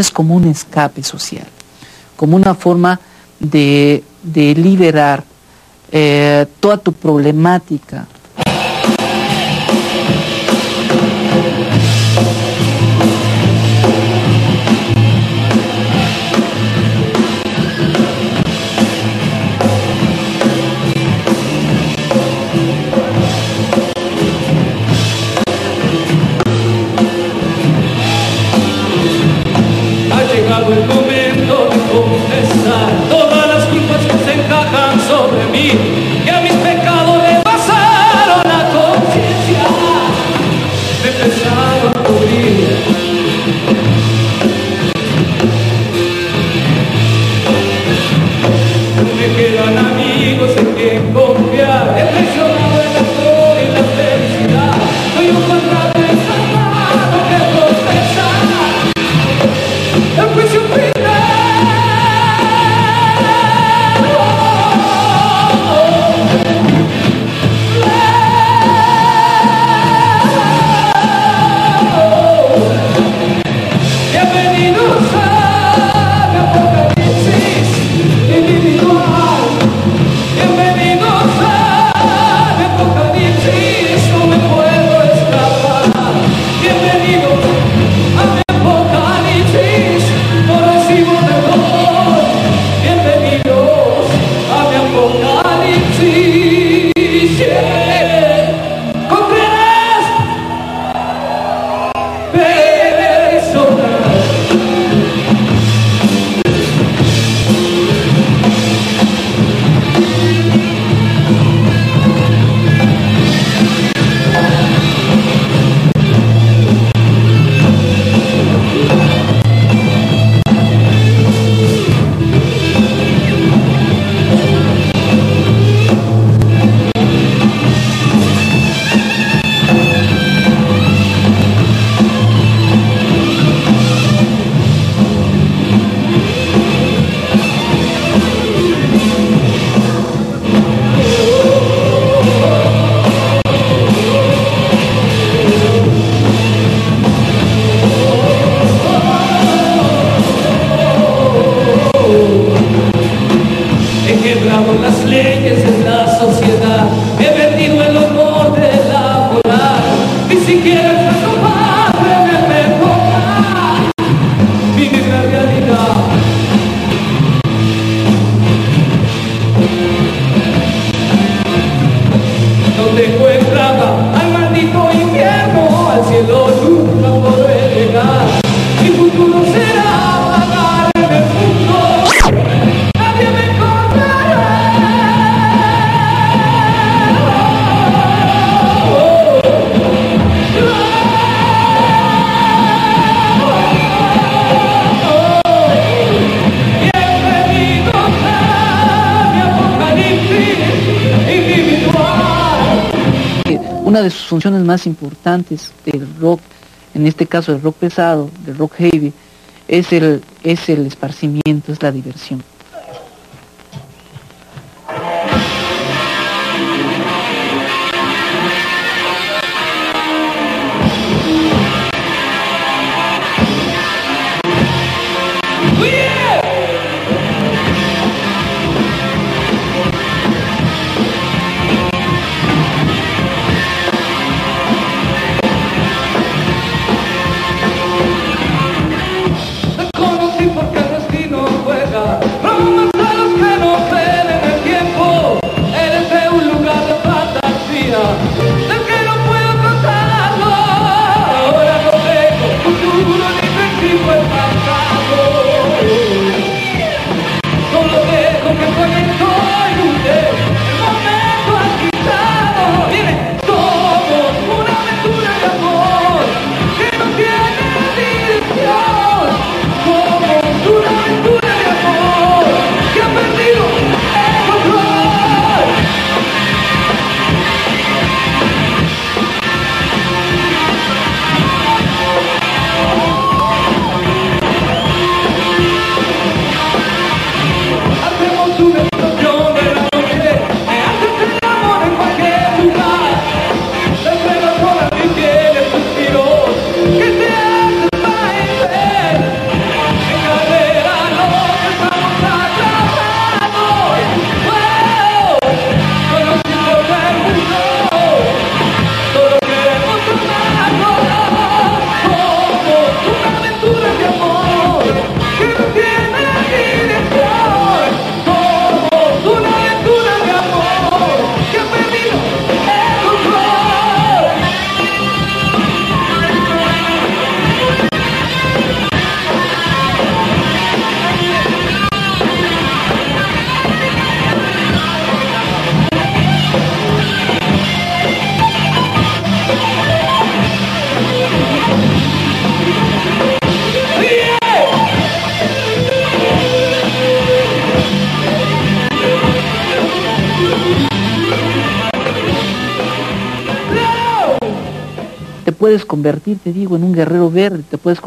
escuchas como un escape social, como una forma de, liberar eh, toda tu problemática, mí que mis pecados le pasaron la conciencia. Me empezaron a morir. una de sus funciones más importantes del rock, en este caso del rock pesado, del rock heavy, es el, es el esparcimiento, es la diversión. Puedes convertir, te digo, en un guerrero verde, te puedes